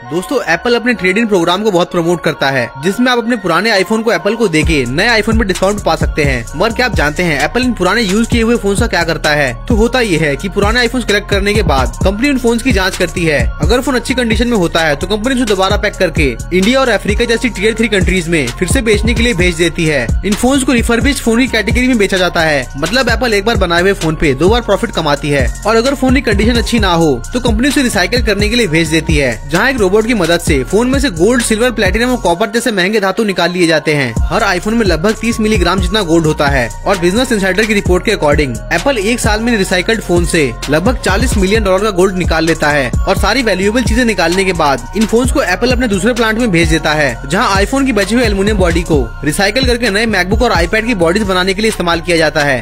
दोस्तों एप्पल अपने trading programme को बहुत प्रमोट करता है, जिसमें आप अपने पुराने आईफोन को एप्पल को देके नए आईफोन पे डिस्काउंट पा सकते हैं। मगर क्या आप जानते हैं एप्पल इन पुराने यूज़ किए हुए फ़ोन का क्या करता है? तो होता ये है कि पुराने आईफोन कलेक्ट करने के बाद कंपनी उन फ़ोन की जाँच करती है। अगर फ़ोन अच्छी कंडीशन में होता है तो कंपनी उसे दोबारा पैक करके इंडिया और अफ्रीका जैसी टीयर थ्री कंट्रीज़ में फिर से बेचने के लिए भेज देती है। इन फ़ोन को रिफर्बिश फ़ोन की कैटेगरी में बेचा जाता है। मतलब एप्पल एक बार बनाए हुए फ़ोन पे दो बार प्रॉफिट कमाती है। और अगर फ़ोन की कंडीशन अच्छी ना हो तो कंपनी उसे रिसाइकिल करने के लिए भेज देती है, जहाँ एक रोबोट की मदद से। फ़ोन में से गोल्ड सिल्वर प्लेटिनम और कॉपर जैसे महँगे धातु निकाल लिए जाते हैं। हर आईफोन में लगभग 30 मिलीग्राम जितना गोल्ड होता है। और बिज़नेस इंसाइडर की रिपोर्ट के अकॉर्डिंग एप्पल एक साल में रिसाइकल्ड फ़ोन से लगभग 40 मिलियन डॉलर का गोल्ड निकाल लेता है। और सारी वैल्यूएबल चीज़ें निकालने के बाद, इन फ़ोन को एप्पल अपने दूसरे प्लांट में भेज देता है, जहाँ आईफोन की बची हुई एल्यूमिनियम बॉडी को रिसाइकल करके नए मैकबुक और आईपैड की बॉडीज बनाने के लिए इस्तेमाल किया जाता है।